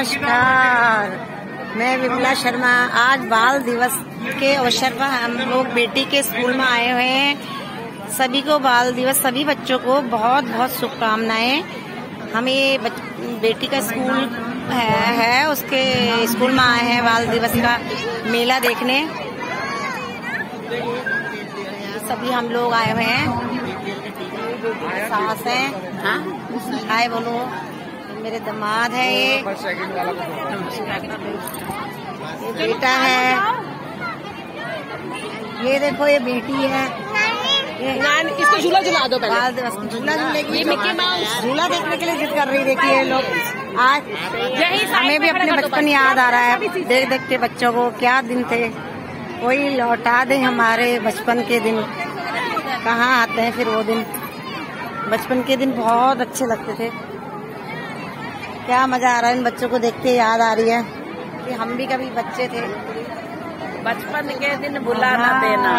नमस्कार। मैं विमला शर्मा। आज बाल दिवस के अवसर पर हम लोग बेटी के स्कूल में आए हुए हैं। सभी को बाल दिवस सभी बच्चों को बहुत बहुत शुभकामनाएँ। हम बच, बेटी का स्कूल है, है उसके स्कूल में आए हैं बाल दिवस का मेला देखने। सभी हम लोग आए हुए हैं। सास है। हाँ? हाय बोलो। मेरे दामाद है ये। बेटा है। ये देखो ये बेटी है। इसको झूला झुला दो पहले। झूला झूलेगी ये मिक्की माउस। झूला देखने के लिए जिद कर रही देखिए लोग। आज हमें भी अपने बचपन याद आ रहा है। देख देख के बच्चों को क्या दिन थे। कोई लौटा दे हमारे बचपन के दिन। कहाँ आते हैं फिर वो दिन? बचपन के दिन बहुत अच्छे लगते थे। क्या मज़ा आ रहा है इन बच्चों को देख के याद आ रही है। कि हम भी कभी बच्चे थे। बचपन के दिन बुला न देना।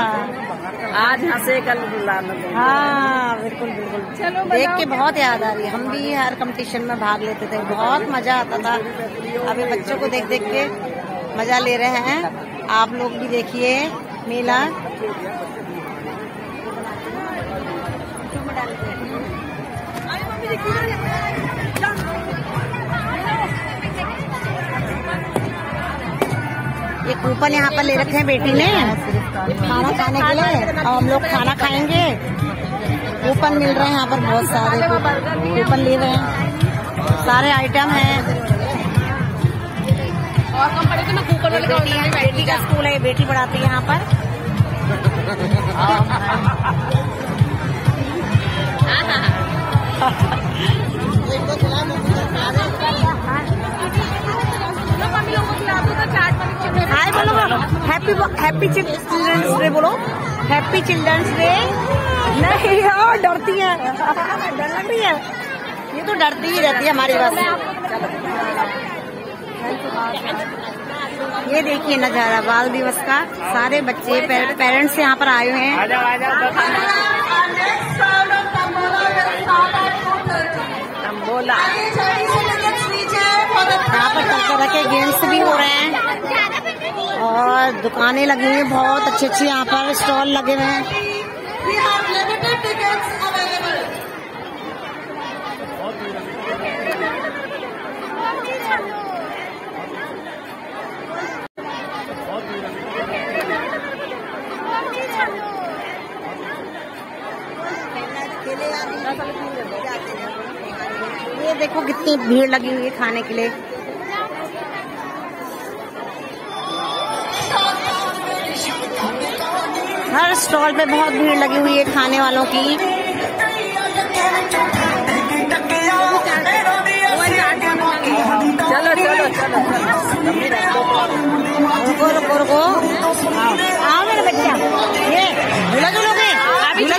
आज हंसे कल बुला न देना। हाँ बिल्कुल बिल्कुल। चलो देख के बहुत याद आ रही है। हम भी हर कंपटीशन में भाग लेते थे। बहुत मज़ा आता था। अभी बच्चों को देख देख के मज़ा ले रहे हैं। आप लोग भी देखिए मेला। कूपन यहाँ पर ले रखे हैं बेटी ने। खाना खाने के लिए। और हम लोग खाना खाएँगे। कूपन मिल रहे हैं यहाँ पर बहुत सारे। कूपन ले रहे हैं। सारे आइटम हैं। और कम तो मैं कूपन वाले बेटी है बेटी का स्कूल है बेटी पढ़ाती है यहाँ पर। Hi happy happy children's day बोलो। हैप्पी चिल्ड्रंस डे नहीं और डरती है। डर लग रही है। ये तो डरती ही रहती है हमारी बस ये देखिए नज़ारा बाल दिवस का। सारे बच्चे पेरेंट्स यहाँ पर आए हुए हैं। यहाँ पर तरह तरह के गेम्स भी हो रहे हैं। दुकानें लगी हुई हैं बहुत अच्छे अच्छी यहाँ पर स्टॉल लगे हुए हैं। ये देखो कितनी भीड़ लगी हुई है खाने के लिए। हर स्टॉल पे बहुत भीड़ लगी हुई है खाने वालों की। चलो चलो चलो रुको रुको रुको। आओ आओ मेरे बच्चा। ये झूला झूलोगे झूला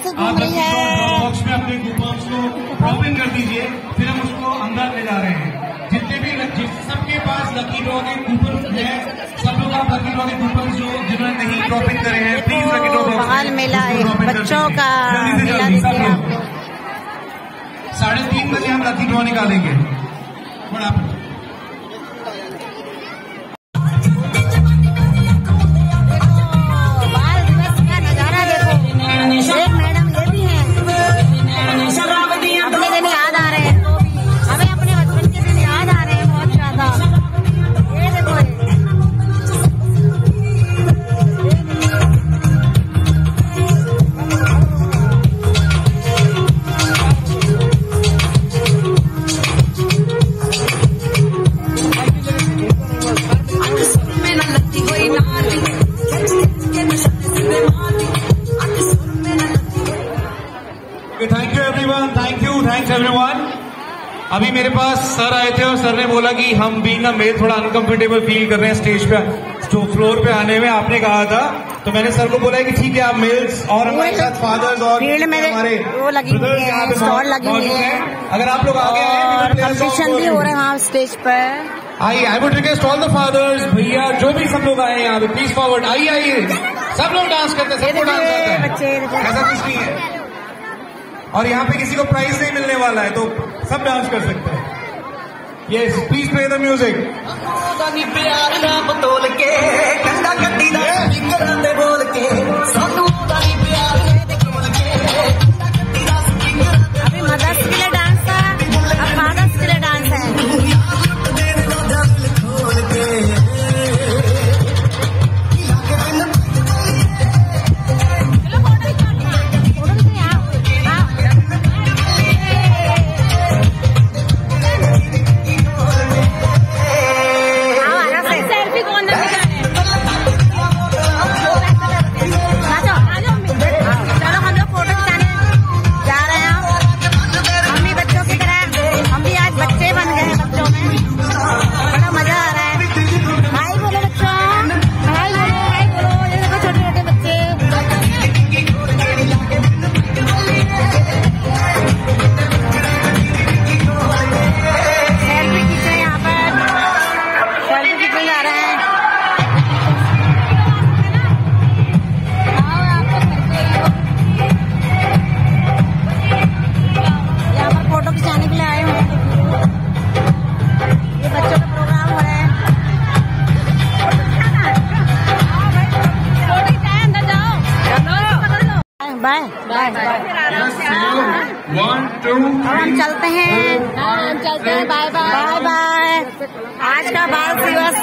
कैसे घूम रही है। बॉक्स में अपने कूपन्स को ड्रॉप इन कर दीजिए फिर हम उसको अंदर ले जा रहे हैं। जितने भी जिस सबके पास लकी ड्रॉ के कूपन है सब लोग आप लकी ड्रॉ के कूपन जो जिन्होंने नहीं ड्रॉप इन करे हैं प्लीज़ लकी ड्रॉ बाल मेला है। बच्चों का मेला देखिए साढ़े तीन बजे हम लकी ड्रॉ निकालेंगे। बड़ा अभी मेरे पास सर आए थे और सर ने बोला कि हम भी ना मेल थोड़ा अनकंफर्टेबल फील कर रहे हैं स्टेज पे तो फ्लोर पे आने में आपने कहा था। तो मैंने सर को बोला कि ठीक है आप मेल्स और हमारे साथ फादर्स और हमारे वो लगी हुई है, स्टॉल लगी हुई है। अगर आप लोग आगे और आए कंपटीशन भी हो रहे हैं वहाँ स्टेज पर। आइए I would request all the fathers भैया जो भी सब लोग आए यहाँ पे प्लीज़ फॉरवर्ड आइए आइए। सब लोग डांस करते हैं सबको डांस आता बच्चे, ऐसा कुछ नहीं है और यहाँ पे किसी को प्राइज नहीं मिलने वाला है तो सब डांस कर सकते हैं। ये प्लीज़ प्ले द म्यूज़िक प्यार के गड्डी बोल के बाय। बाय वन टू अब हम चलते हैं। हम चलते हैं। Bye bye. बाय बाय आज का बाल दिवस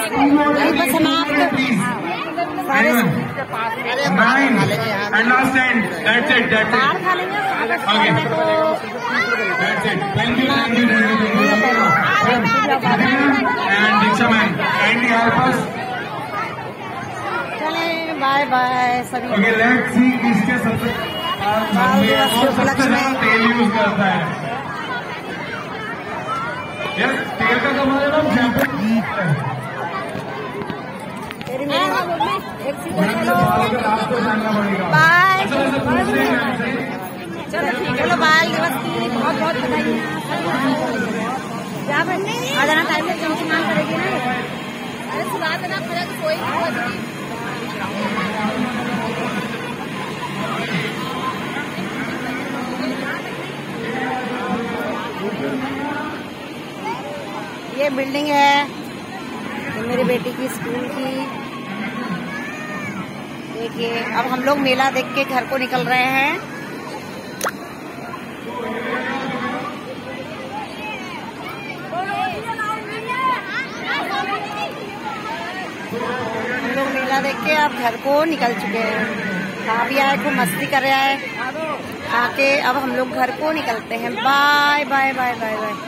यहीं पर समाप्त। बाय बाय सभी। Okay, let's see किसके सबसे दिवस के उपलक्ष्य में तेल यूज़ करता है यस तेल का कमाल नाम बाय हैं। चलो ठीक चलो बाल दिवस की बहुत बहुत बधाई क्या बनने आ जाना टाइम से चमचमान करेगी ना अरे सुना देना फ़र्क कोई ये बिल्डिंग है। ये मेरी बेटी की स्कूल की। देखिए, अब हम लोग मेला देख के घर को निकल रहे हैं। हम लोग मेला देख के अब घर को निकल चुके हैं। खा भी आए, खूब मस्ती कर रहे हैं। आके अब हम लोग घर को निकलते हैं। Bye bye bye bye bye